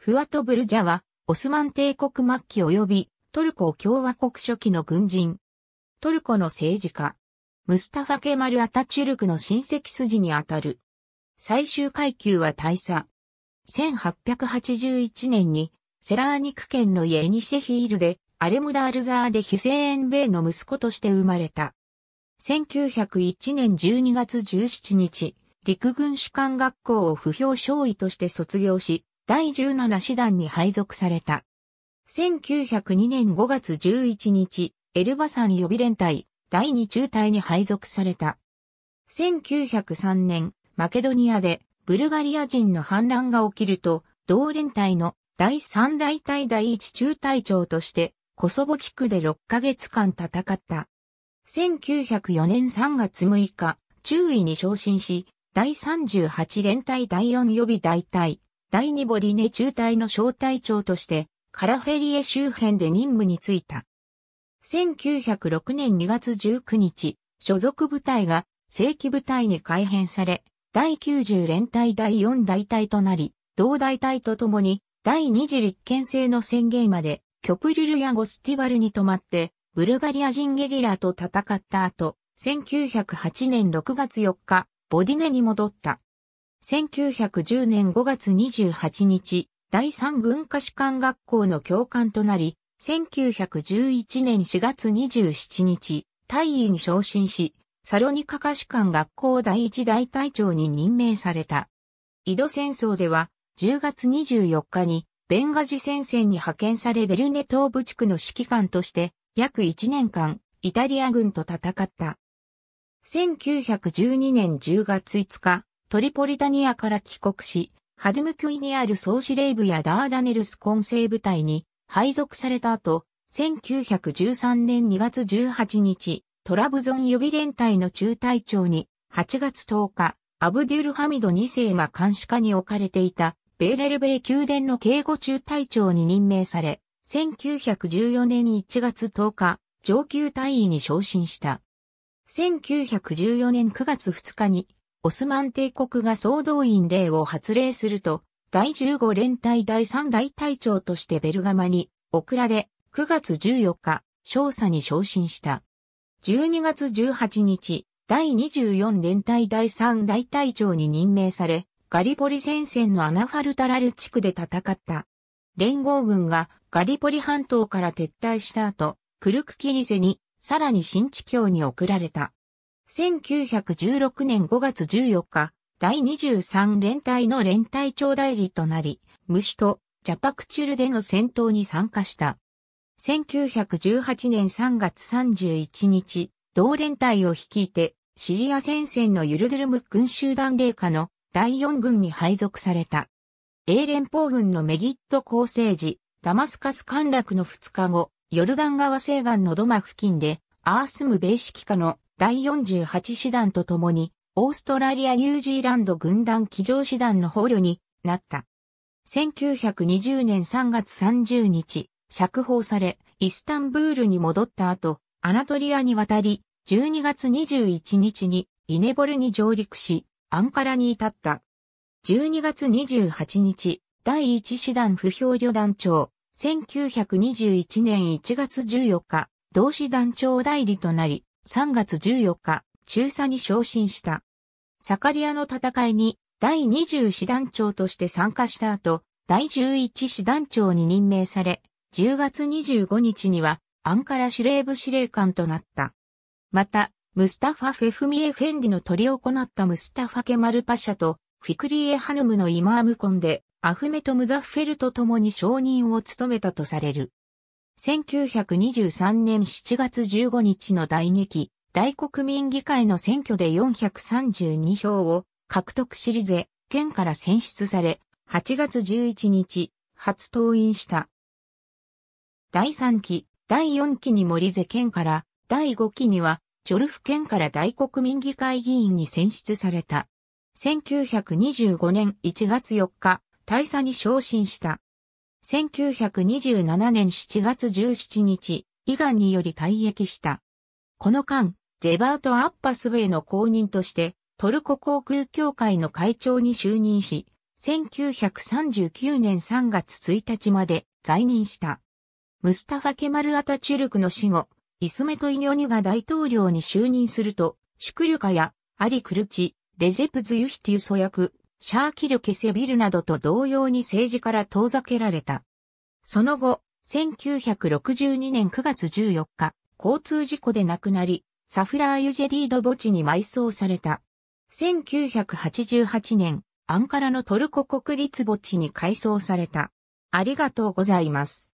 フワト・ブルジャは、オスマン帝国末期及びトルコ共和国初期の軍人。トルコの政治家。ムスタファ・ケマル・アタチュルクの親戚筋にあたる。最終階級は大佐。1881年にセラーニク県のイエニセヒールでアレムダールザーでヒュセーン・ベイの息子として生まれた。1901年12月17日、陸軍士官学校を不評少尉として卒業し、第17師団に配属された。1902年5月11日、エルバサン予備連隊、第2中隊に配属された。1903年、マケドニアでブルガリア人の反乱が起きると、同連隊の第3大隊第1中隊長としてコソボ地区で6ヶ月間戦った。1904年3月6日、中尉に昇進し、第38連隊第4予備大隊、第2ボディネ中隊の小隊長として、カラフェリエ周辺で任務に就いた。1906年2月19日、所属部隊が正規部隊に改編され、第90連隊第4大隊となり、同大隊とともに第2次立憲制の宣言まで、キョプリルやゴスティバルに泊まって、ブルガリア人ゲリラと戦った後、1908年6月4日、ボディネに戻った。1910年5月28日、第三軍下士官学校の教官となり、1911年4月27日、大尉に昇進し、サロニカ下士官学校第一大隊長に任命された。井戸戦争では、10月24日に、ベンガジ戦線に派遣されデルネ東部地区の指揮官として、約1年間、イタリア軍と戦った。1912年10月5日、トリポリタニアから帰国し、ハドゥムクイにある総司令部やダーダネルス混成部隊に配属された後、1913年2月18日、トラブゾン予備連隊の中隊長に、8月10日、アブデュルハミド2世が監視下に置かれていた、ベーレルベイ宮殿の警護中隊長に任命され、1914年1月10日、上級隊員に昇進した。1914年9月2日に、オスマン帝国が総動員令を発令すると、第15連隊第3大隊長としてベルガマに送られ、9月14日、少佐に昇進した。12月18日、第24連隊第3大隊長に任命され、ガリポリ戦線のアナファルタラル地区で戦った。連合軍がガリポリ半島から撤退した後、クルクキリセに、さらに新地境に送られた。1916年5月14日、第23連隊の連隊長代理となり、ムシとジャパクチュルでの戦闘に参加した。1918年3月31日、同連隊を率いて、シリア戦線のユルドルム軍集団霊下の第4軍に配属された。英連邦軍のメギット構成時、ダマスカス陥落の2日後、ヨルダン川西岸のドマ付近で、アースムベーシキカの第48師団と共に、オーストラリア・ニュージーランド軍団騎乗師団の捕虜になった。1920年3月30日、釈放され、イスタンブールに戻った後、アナトリアに渡り、12月21日にイネボルに上陸し、アンカラに至った。12月28日、第一師団不評旅団長、1921年1月14日、同志団長代理となり、3月14日、中佐に昇進した。サカリアの戦いに第20師団長として参加した後、第11師団長に任命され、10月25日にはアンカラ司令部司令官となった。また、ムスタファ・フェフミエ・フェンディの取り行ったムスタファ・ケマルパシャとフィクリエ・ハヌムのイマームコンでアフメト・ムザッフェルと共に承認を務めたとされる。1923年7月15日の大劇、大国民議会の選挙で432票を獲得しりぜ、県から選出され、8月11日、初登院した。第3期、第4期に森瀬県から、第5期には、チョルフ県から大国民議会議員に選出された。1925年1月4日、大佐に昇進した。1927年7月17日、胃がんにより退役した。この間、ジェバート・アッパスベイの公認として、トルコ航空協会の会長に就任し、1939年3月1日まで在任した。ムスタファ・ケマル・アタチュルクの死後、イスメト・イニョニが大統領に就任すると、シュクリュカやアリ・クルチ、レジェプズ・ユヒティウソ役、シャーキル・ケセビルなどと同様に政治から遠ざけられた。その後、1962年9月14日、交通事故で亡くなり、サフラーユジェディード墓地に埋葬された。1988年、アンカラのトルコ国立墓地に改装された。ありがとうございます。